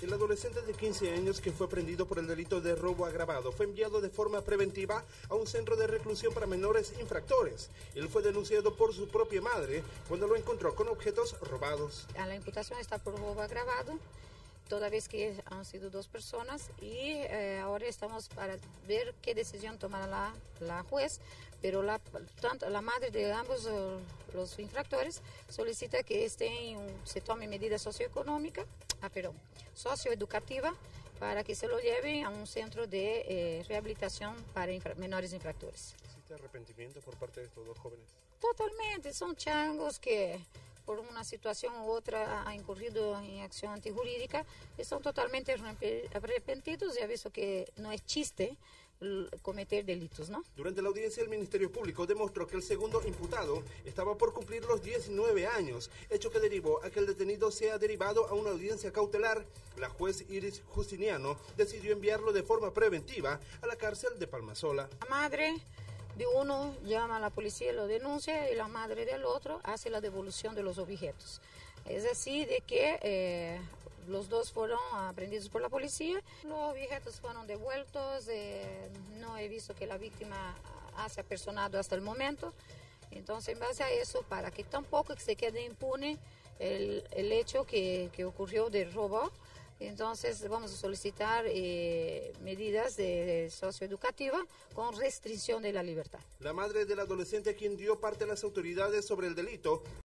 El adolescente de 15 años que fue prendido por el delito de robo agravado fue enviado de forma preventiva a un centro de reclusión para menores infractores. Él fue denunciado por su propia madre cuando lo encontró con objetos robados. La imputación está por robo agravado toda vez que han sido dos personas y eh, ahora estamos para ver qué decisión tomará la, la juez, pero la, tanto, la madre de ambos uh, los infractores solicita que estén, se tome medida socioeconómica, ah, perdón, socioeducativa para que se lo lleven a un centro de eh, rehabilitación para infra menores infractores. ¿Existe arrepentimiento por parte de estos dos jóvenes? Totalmente, son changos que por una situación u otra ha incurrido en acción antijurídica, están totalmente arrepentidos y ha visto que no es chiste cometer delitos, ¿no? Durante la audiencia el Ministerio Público demostró que el segundo imputado estaba por cumplir los 19 años, hecho que derivó a que el detenido sea derivado a una audiencia cautelar. La juez Iris Justiniano decidió enviarlo de forma preventiva a la cárcel de Palmasola. La madre de uno llama a la policía, lo denuncia y la madre del otro hace la devolución de los objetos. Es decir, de que eh, los dos fueron aprendidos por la policía, los objetos fueron devueltos, eh, no he visto que la víctima haya personado hasta el momento. Entonces, en base a eso, para que tampoco se quede impune el, el hecho que, que ocurrió de robo, entonces vamos a solicitar eh, medidas de socioeducativa con restricción de la libertad. La madre del adolescente quien dio parte a las autoridades sobre el delito